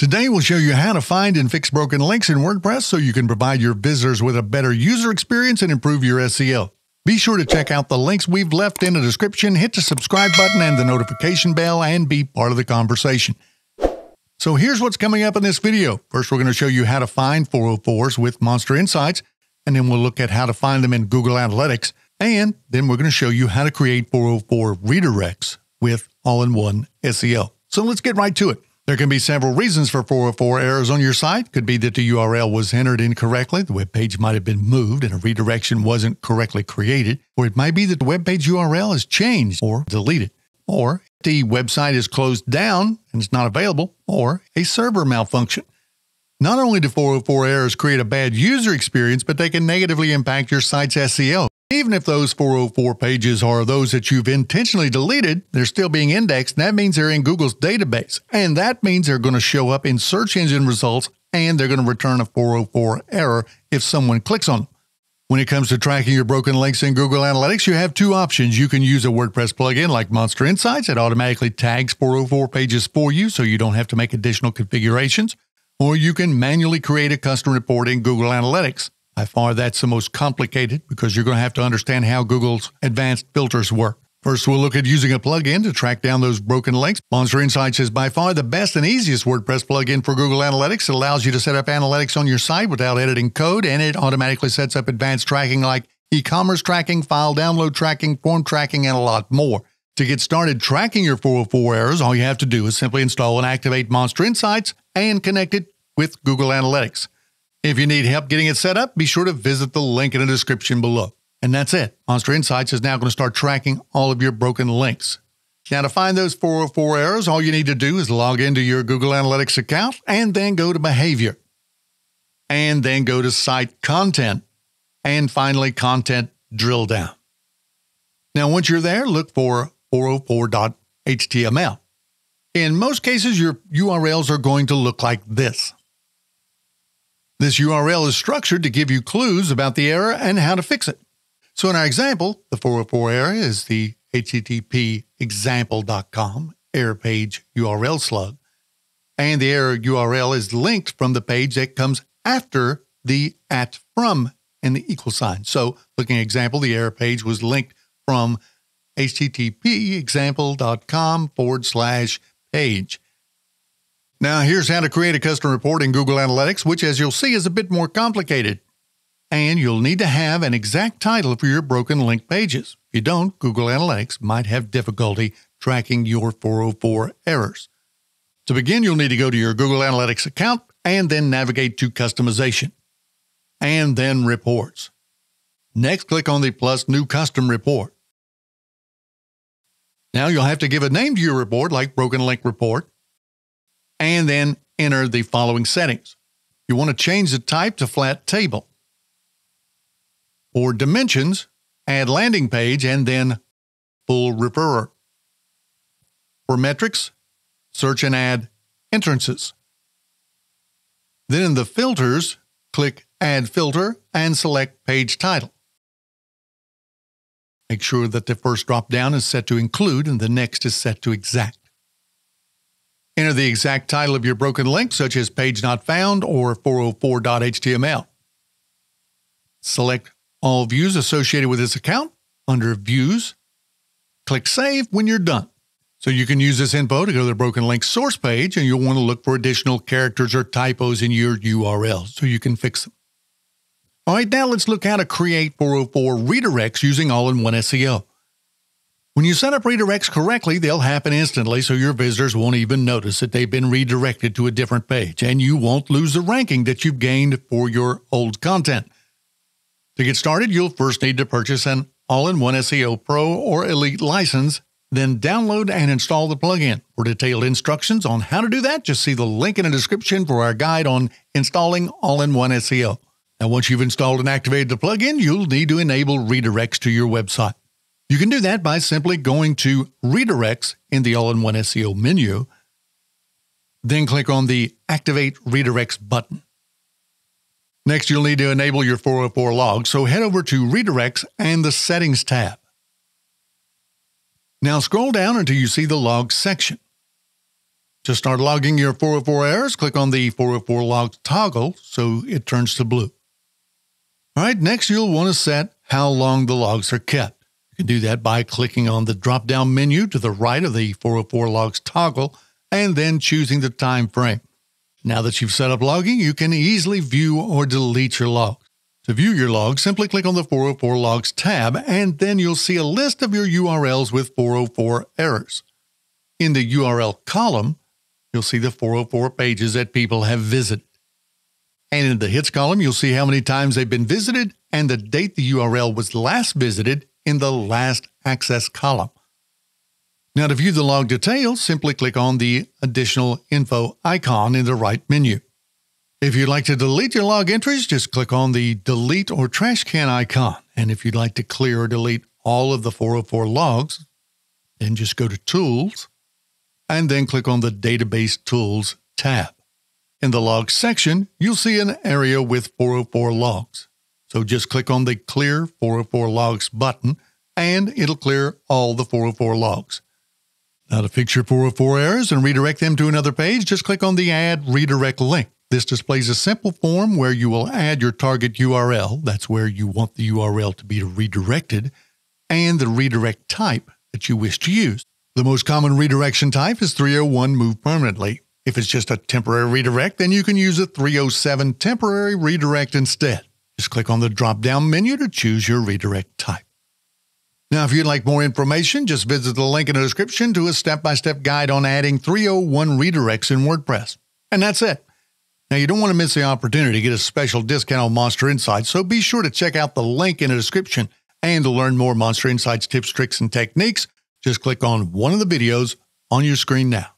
Today, we'll show you how to find and fix broken links in WordPress so you can provide your visitors with a better user experience and improve your SEO. Be sure to check out the links we've left in the description, hit the subscribe button and the notification bell, and be part of the conversation. So here's what's coming up in this video. First, we're going to show you how to find 404s with Monster Insights, and then we'll look at how to find them in Google Analytics. And then we're going to show you how to create 404 redirects with all-in-one SEO. So let's get right to it. There can be several reasons for 404 errors on your site. Could be that the URL was entered incorrectly, the web page might have been moved and a redirection wasn't correctly created, or it might be that the web page URL has changed or deleted or the website is closed down and it's not available, or a server malfunction. Not only do 404 errors create a bad user experience, but they can negatively impact your site's SEO. Even if those 404 pages are those that you've intentionally deleted, they're still being indexed, and that means they're in Google's database. And that means they're going to show up in search engine results and they're going to return a 404 error if someone clicks on them. When it comes to tracking your broken links in Google Analytics, you have two options. You can use a WordPress plugin like Monster Insights that automatically tags 404 pages for you so you don't have to make additional configurations, or you can manually create a custom report in Google Analytics. By far, that's the most complicated because you're going to have to understand how Google's advanced filters work. First, we'll look at using a plugin to track down those broken links. Monster Insights is by far the best and easiest WordPress plugin for Google Analytics. It allows you to set up analytics on your site without editing code, and it automatically sets up advanced tracking like e-commerce tracking, file download tracking, form tracking, and a lot more. To get started tracking your 404 errors, all you have to do is simply install and activate Monster Insights and connect it with Google Analytics. If you need help getting it set up, be sure to visit the link in the description below. And that's it. Monster Insights is now going to start tracking all of your broken links. Now, to find those 404 errors, all you need to do is log into your Google Analytics account and then go to Behavior. And then go to Site Content. And finally, Content Drill Down. Now, once you're there, look for 404.html. In most cases, your URLs are going to look like this. This URL is structured to give you clues about the error and how to fix it. So in our example, the 404 error is the http example.com error page URL slug. And the error URL is linked from the page that comes after the at from and the equal sign. So looking at example, the error page was linked from http example.com forward slash page. Now here's how to create a custom report in Google Analytics, which as you'll see is a bit more complicated and you'll need to have an exact title for your broken link pages. If you don't, Google Analytics might have difficulty tracking your 404 errors. To begin, you'll need to go to your Google Analytics account and then navigate to Customization and then Reports. Next, click on the plus New Custom Report. Now you'll have to give a name to your report like Broken Link Report and then enter the following settings. You want to change the type to flat table. For dimensions, add landing page and then full referrer. For metrics, search and add entrances. Then in the filters, click Add Filter and select Page Title. Make sure that the first drop down is set to Include and the next is set to Exact. Enter the exact title of your broken link, such as Page Not Found or 404.html. Select all views associated with this account under Views. Click Save when you're done. So you can use this info to go to the Broken Link source page and you'll want to look for additional characters or typos in your URL so you can fix them. All right, now let's look how to create 404 redirects using all-in-one SEO. When you set up redirects correctly, they'll happen instantly so your visitors won't even notice that they've been redirected to a different page and you won't lose the ranking that you've gained for your old content. To get started, you'll first need to purchase an all-in-one SEO Pro or Elite license, then download and install the plugin. For detailed instructions on how to do that, just see the link in the description for our guide on installing all-in-one SEO. Now, once you've installed and activated the plugin, you'll need to enable redirects to your website. You can do that by simply going to Redirects in the All-in-One SEO menu, then click on the Activate Redirects button. Next, you'll need to enable your 404 log, so head over to Redirects and the Settings tab. Now scroll down until you see the Logs section. To start logging your 404 errors, click on the 404 logs toggle so it turns to blue. All right, next you'll want to set how long the logs are kept. You can do that by clicking on the drop down menu to the right of the 404 logs toggle and then choosing the time frame. Now that you've set up logging, you can easily view or delete your logs. To view your logs, simply click on the 404 Logs tab, and then you'll see a list of your URLs with 404 errors. In the URL column, you'll see the 404 pages that people have visited. And in the hits column, you'll see how many times they've been visited and the date the URL was last visited in the last access column. Now, to view the log details, simply click on the additional info icon in the right menu. If you'd like to delete your log entries, just click on the delete or trash can icon. And if you'd like to clear or delete all of the 404 logs, then just go to Tools and then click on the Database Tools tab. In the Logs section, you'll see an area with 404 logs. So just click on the Clear 404 Logs button and it'll clear all the 404 logs. Now to fix your 404 errors and redirect them to another page, just click on the Add Redirect link. This displays a simple form where you will add your target URL, that's where you want the URL to be redirected, and the redirect type that you wish to use. The most common redirection type is 301 Move Permanently. If it's just a temporary redirect, then you can use a 307 Temporary Redirect instead. Just click on the drop down menu to choose your redirect type. Now, if you'd like more information, just visit the link in the description to a step by step guide on adding 301 redirects in WordPress. And that's it. Now, you don't want to miss the opportunity to get a special discount on Monster Insights, so be sure to check out the link in the description. And to learn more Monster Insights tips, tricks, and techniques, just click on one of the videos on your screen now.